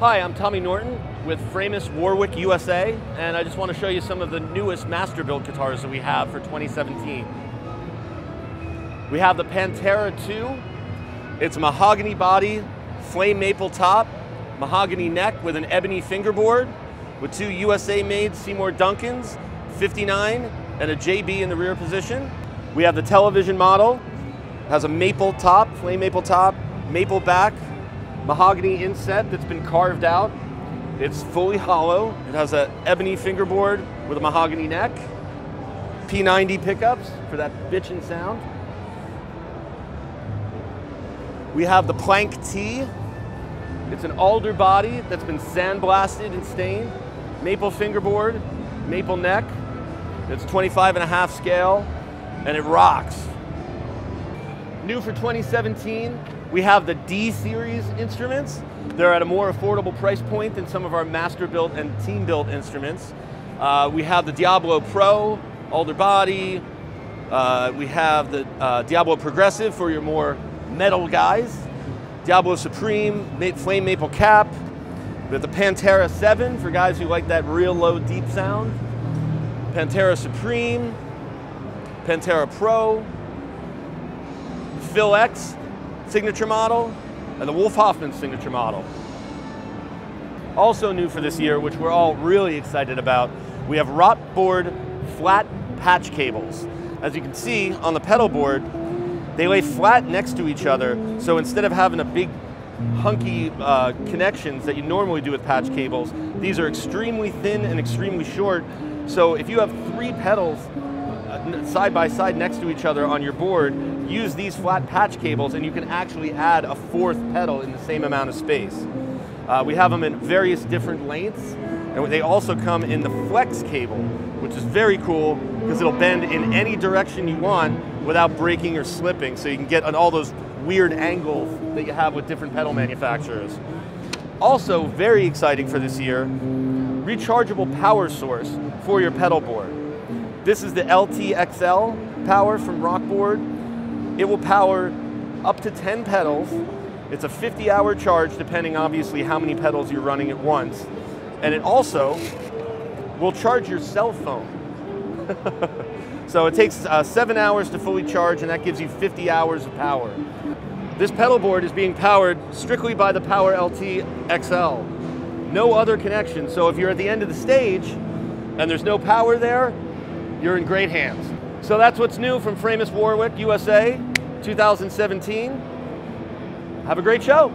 Hi, I'm Tommy Norton with Framus Warwick USA, and I just want to show you some of the newest Masterbuilt guitars that we have for 2017. We have the Panthera 2. It's mahogany body, flame maple top, mahogany neck with an ebony fingerboard, with two USA-made Seymour Duncans, 59, and a JB in the rear position. We have the television model, has a maple top, flame maple top, maple back, mahogany inset that's been carved out. It's fully hollow. It has an ebony fingerboard with a mahogany neck. P90 pickups for that bitchin' sound. We have the Plank T. It's an alder body that's been sandblasted and stained. Maple fingerboard, maple neck. It's 25 and a half scale, and it rocks. New for 2017, we have the D series instruments. They're at a more affordable price point than some of our master built and team built instruments. Uh, we have the Diablo Pro, alder body. Uh, we have the uh, Diablo Progressive for your more metal guys. Diablo Supreme, flame maple cap. We have the Panthera 7 for guys who like that real low deep sound. Panthera Supreme, Panthera Pro, Phil X signature model, and the Wolf Hoffmann signature model. Also new for this year, which we're all really excited about, we have Rockboard flat patch cables. As you can see on the pedal board, they lay flat next to each other, so instead of having a big hunky uh, connections that you normally do with patch cables, these are extremely thin and extremely short, so if you have three pedals side by side next to each other on your board, use these flat patch cables and you can actually add a fourth pedal in the same amount of space. Uh, we have them in various different lengths and they also come in the flex cable, which is very cool because it'll bend in any direction you want without breaking or slipping so you can get on all those weird angles that you have with different pedal manufacturers. Also very exciting for this year, rechargeable power source for your pedal board. This is the LTXL power from Rockboard. It will power up to 10 pedals. It's a 50 hour charge depending obviously how many pedals you're running at once. And it also will charge your cell phone. so it takes uh, seven hours to fully charge and that gives you 50 hours of power. This pedal board is being powered strictly by the Power LT XL. No other connection, so if you're at the end of the stage and there's no power there, you're in great hands. So that's what's new from Framus Warwick USA 2017. Have a great show.